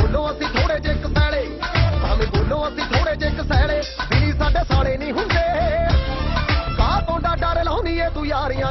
ਬੋਲੋ ਅਸੀਂ ਥੋੜੇ ਜਿਹੇ ਕਸੈਲੇ। ਭਾਵੇਂ ਬੋਲੋ ਅਸੀਂ ਥੋੜੇ ਜਿਹੇ ਕਸੈਲੇ। ਵੀ ਸਾਡੇ ਸਾਲੇ ਨਹੀਂ ਹੁੰਦੇ। ਕਾਹ ਤੋਂ ਡਰ ਡਰ ਲਾਉਣੀ ਏ ਤੂੰ ਯਾਰੀਆਂ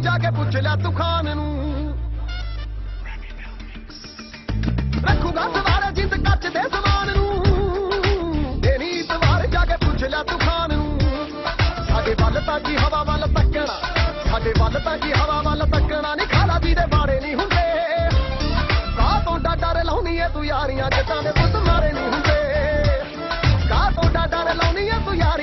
ਜਾ ਕੇ ਪੁੱਛ ਲੈ ਤੂੰ ਖਾਨ ਨੂੰ। ਰੱਖੂਗਾ ਸਵਾਰ ਜਿੰਦ ਕੱਚ ਦੇ ਸਵਾਨ ਨੂੰ। ਜੇ ਨੀਤ ਜਾ ਕੇ ਪੁੱਛ ਲੈ ਤੂੰ ਖਾਨ ਨੂੰ। ਸਾਡੇ ਵੱਲ ਤਾਂ ਕੀ ਹਵਾ ਵੱਲ ਤੱਕਣਾ, ਸਾਡੇ ਵੱਲ ਤਾਂ ਕੀ ਹਵਾ ਵੱਲ ਤੱਕਣਾ ਨਹੀਂ ਖਾਲਾ ਜੀ ਦੇ ਬਾੜੇ ਨਹੀਂ ਹੁੰਦੇ। ਕਾਹ ਤੋਂ ਡਰ ਲਾਉਣੀ ਏ ਤੂੰ ਯਾਰੀਆਂ ਜੱਟਾਂ ਦੇ ਪੁੱਤ ਮਾਰੇ ਨਹੀਂ ਹੁੰਦੇ। ਕਾਹ ਤੋਂ ਡਰ ਲਾਉਣੀ ਏ ਤੂੰ ਯਾਰ